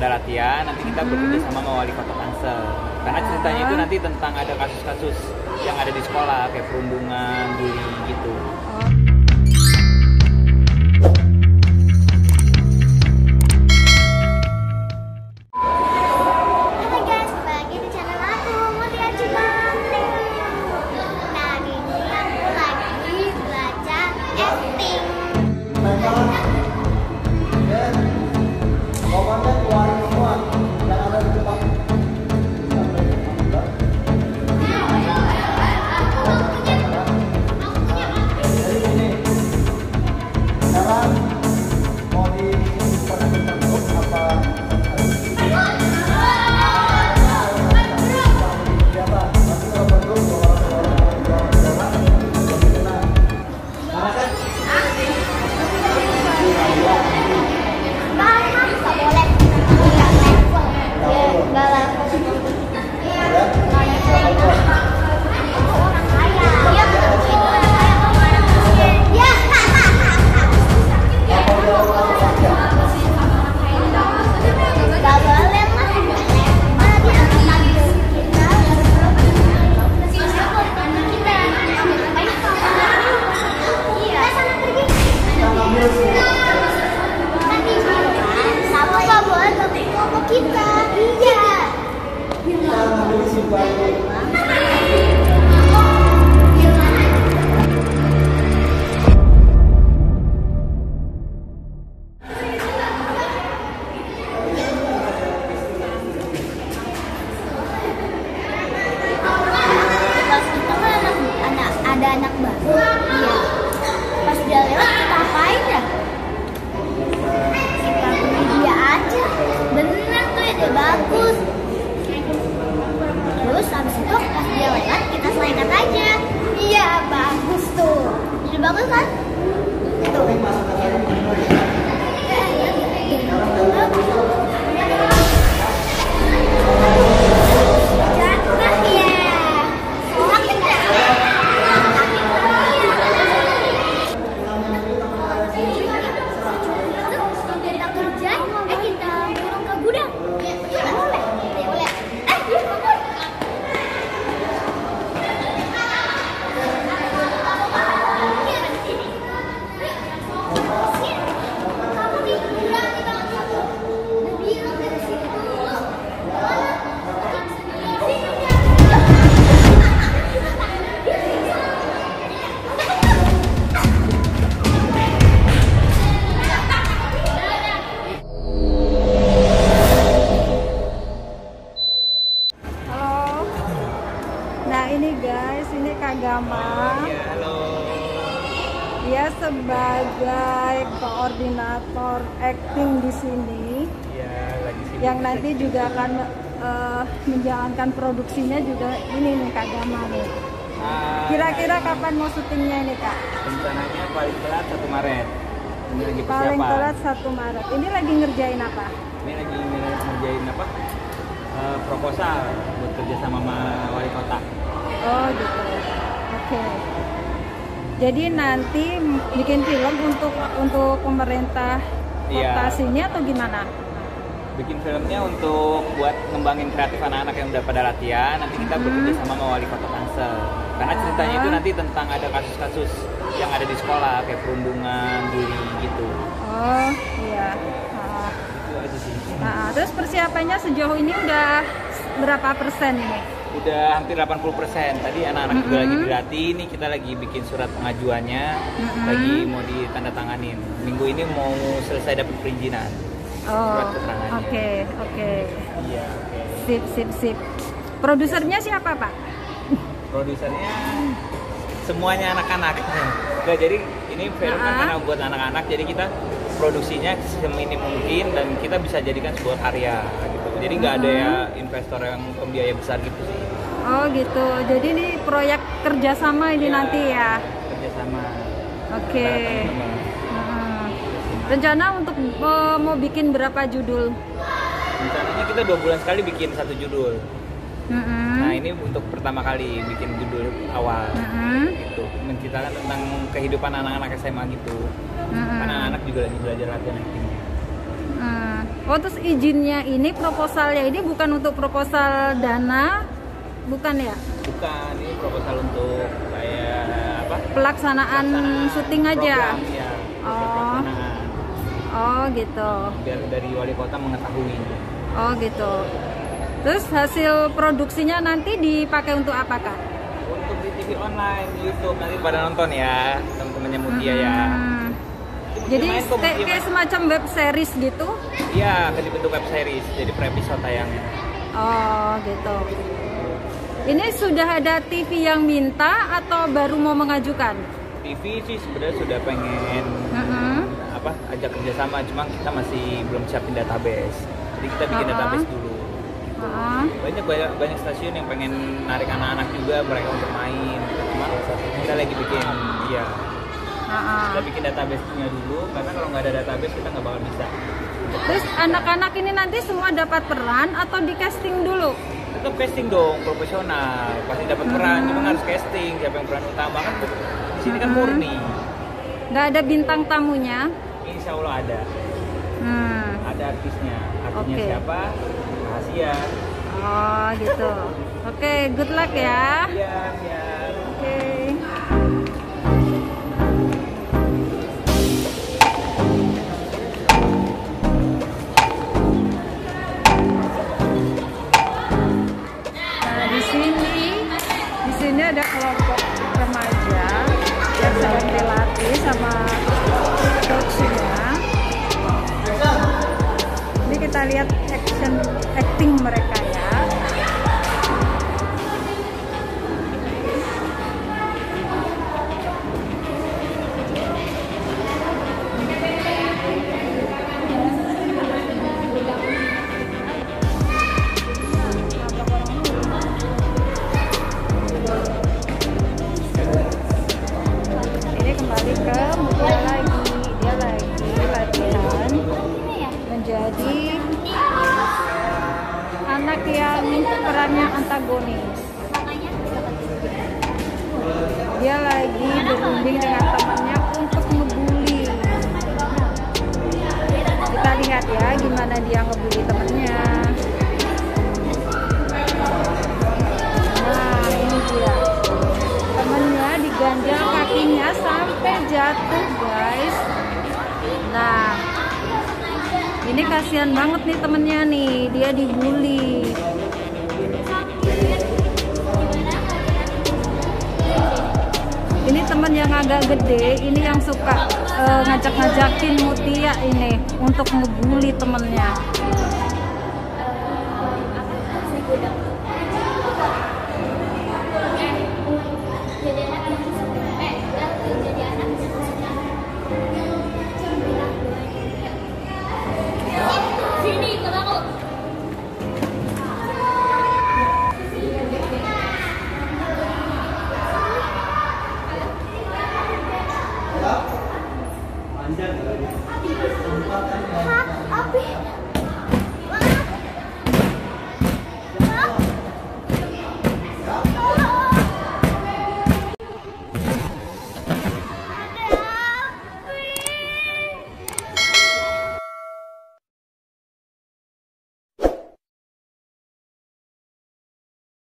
pada latihan, nanti kita bekerja sama sama wali kota Tangsel. Karena ceritanya itu nanti tentang ada kasus-kasus yang ada di sekolah kayak perundungan, bully gitu. Halo kita. Iya. Pas selekat aja. Iya bagus tuh. Jadi bagus kan? Tuh. Koordinator acting di sini, Ya, lagi sibuk. yang nanti juga akan eh, menjalankan produksinya juga ini nih Kak Gama nih. Ah, Kira-kira kapan mau syutingnya ini Kak? rencananya paling telat 1 Maret. Ini lagi Paling persiapan. telat 1 Maret. Ini lagi ngerjain apa? Ini lagi ngerjain apa? Eh, proposal buat kerja sama sama wali kota. Oh gitu. Oke. Jadi nanti bikin film untuk untuk pemerintah Iya. kota sini atau gimana? bikin filmnya untuk buat ngembangin kreatif anak-anak yang udah pada latihan nanti kita bekerja sama sama wali kota Tangsel karena ceritanya itu Ah. nanti tentang ada kasus-kasus yang ada di sekolah kayak perundungan, bully gitu Oh iya. Nah, itu aja sih Nah, terus persiapannya sejauh ini udah berapa persen ini? Udah hampir 80% tadi anak-anak juga Mm-mm. lagi dilatih nih kita lagi bikin surat pengajuannya Mm-mm. lagi mau ditandatanganin minggu ini mau selesai dapat perizinan Oh, Surat oke, keterangannya. oke. iya oke Sip, sip, sip. Produsernya siapa, Pak? produsernya semuanya anak-anak Nggak, jadi ini film kan karena buat anak-anak jadi kita produksinya seminim mungkin dan kita bisa jadikan sebuah karya gitu jadi nggak ada ya investor yang pembiaya besar gitu sih Oh, gitu. Jadi ini proyek kerjasama ini Iya. nanti ya. kerjasama Oke. antara teman-teman. Hmm. Rencana untuk eh, mau bikin berapa judul? rencananya kita dua bulan sekali bikin satu judul Mm-mm. nah ini untuk pertama kali bikin judul awal Mm-mm. gitu menceritakan tentang kehidupan anak-anak SMA gitu Mm-mm. karena anak juga lagi belajar latihan actingnya Hmm. Oh terus izinnya ini proposalnya ini bukan untuk proposal dana, bukan ya? bukan ini proposal untuk kayak apa Pelaksanaan syuting aja. program, ya, Oh. pelaksanaan. Oh gitu. biar dari wali kota mengetahui Oh gitu. Terus hasil produksinya nanti dipakai untuk apakah? untuk di TV online YouTube nanti pada nonton ya teman-temannya Mutia ya Hmm. Jadi kayak, kayak semacam web series gitu? Iya, akan dibentuk web series jadi per episode tayangnya Oh gitu. Ini sudah ada TV yang minta atau baru mau mengajukan? TV sih sebenarnya sudah pengen Mm-mm. apa ajak kerjasama cuma kita masih belum siapin database jadi kita bikin Uh-uh. database dulu Ah, banyak banyak banyak stasiun yang pengen narik anak-anak juga mereka untuk main cuma kita lagi bikin ya ah, ah. kita bikin database-nya dulu karena kalau nggak ada database kita nggak bakal bisa Terus anak-anak ini nanti semua dapat peran atau di casting dulu? tetap casting dong profesional pasti dapat peran cuma harus casting siapa yang peran utama kan di sini kan Hmm. murni Nggak ada bintang tamunya? insya Allah ada Hmm. ada artisnya artinya Oke. siapa rahasia Oh gitu. Oke, good luck ya. iya iya Oke. Nah, ada kelompok remaja yang sedang dilatih sama coachnya. Ini kita lihat action acting mereka ya. Antagonis. Dia lagi berunding dengan temannya untuk ngebully. Kita lihat ya gimana dia ngebully temannya. Nah, ini dia. Temennya diganjal kakinya sampai jatuh, guys. Nah, ini kasihan banget nih temennya nih, dia dibully. Temen yang agak gede, ini yang suka eh, ngajak-ngajakin Mutia ini untuk ngebully temennya.